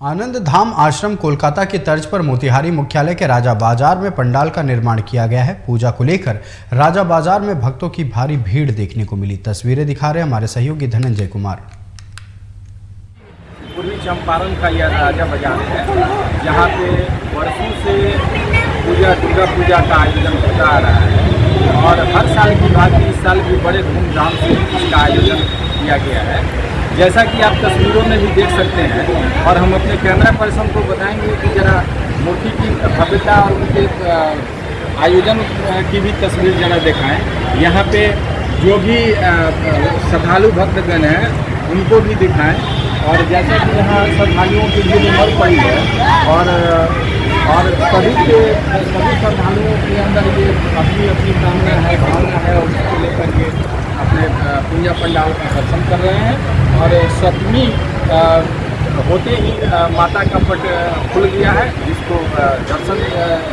आनंद धाम आश्रम कोलकाता की तर्ज पर मोतिहारी मुख्यालय के राजा बाज़ार में पंडाल का निर्माण किया गया है। पूजा को लेकर राजा बाज़ार में भक्तों की भारी भीड़ देखने को मिली। तस्वीरें दिखा रहे हमारे सहयोगी धनंजय कुमार। पूर्वी चंपारण का यह राजा बाज़ार है, जहाँ पे वर्षों से पूजा, दुर्गा पूजा का आयोजन होता आ रहा है और हर साल की बात इस साल भी बड़े धूमधाम से इसका आयोजन किया गया है। जैसा कि आप तस्वीरों में भी देख सकते हैं, और हम अपने कैमरा पर्सन को बताएँगे कि जरा मूर्ति की भव्यता और उनके आयोजन की भी तस्वीर जरा दिखाएँ। यहाँ पे जो भी श्रद्धालु भक्तगण हैं, उनको भी दिखाएँ। और जैसा कि यहाँ श्रद्धालुओं की भी उम्र पड़ी है, और और सभी के सभी श्रद्धालुओं के अंदर ये अपनी अपनी कामना है, भावना है और उसको लेकर पूजा पंडाल का दर्शन कर रहे हैं और सप्तमी होते ही माता का पट खुल गया है जिसको दर्शन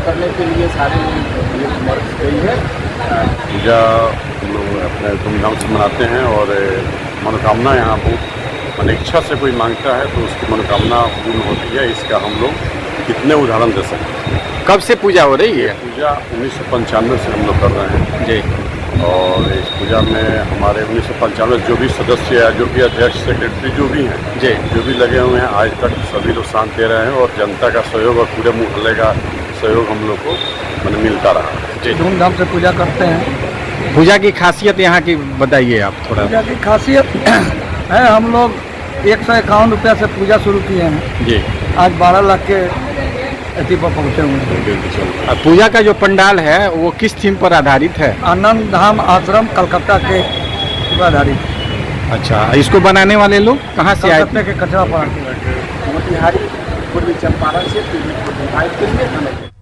करने के लिए सारे लोग ये उमड़ गई है। पूजा हम लोग अपने धूमधाम से मनाते हैं और मनोकामना यहाँ बहुत मन इच्छा से कोई माँगता है तो उसकी मनोकामना पूर्ण होती है इसका हम लोग कितने उदाहरण दे सकते हैं। कब से पूजा हो रही है? पूजा उन्नीस सौ पंचानवे से हम लोग कर रहे हैं। जी। और इस पूजा में हमारे उन्नीस सौ पंचानवे जो भी सदस्य है जो भी अध्यक्ष सेक्रेटरी जो भी हैं जी। जो भी लगे हुए हैं आज तक सभी लोग साथ दे रहे हैं और जनता का सहयोग और पूरे मोहल्ले का सहयोग हम लोग को मैंने मिलता रहा। जी। धूमधाम से पूजा करते हैं। पूजा की खासियत यहाँ की बताइए आप थोड़ा। पूजा की खासियत है हम लोग एक सौ इक्यावन रुपया से पूजा शुरू किए हैं। जी। आज बारह लाख के अति पर पहुँचे हुए पूजा का जो पंडाल है वो किस थीम पर आधारित है? आनंद धाम आश्रम कलकत्ता के आधारित। अच्छा इसको बनाने वाले लोग कहाँ से आए? के कचरा मोतिहारी पूर्वी चंपारण से